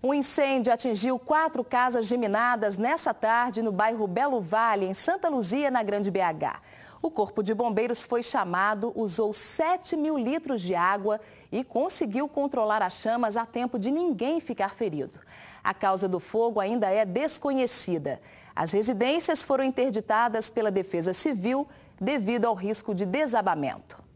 Um incêndio atingiu quatro casas geminadas nessa tarde no bairro Belo Vale, em Santa Luzia, na Grande BH. O Corpo de Bombeiros foi chamado, usou 7 mil litros de água e conseguiu controlar as chamas a tempo de ninguém ficar ferido. A causa do fogo ainda é desconhecida. As residências foram interditadas pela Defesa Civil devido ao risco de desabamento.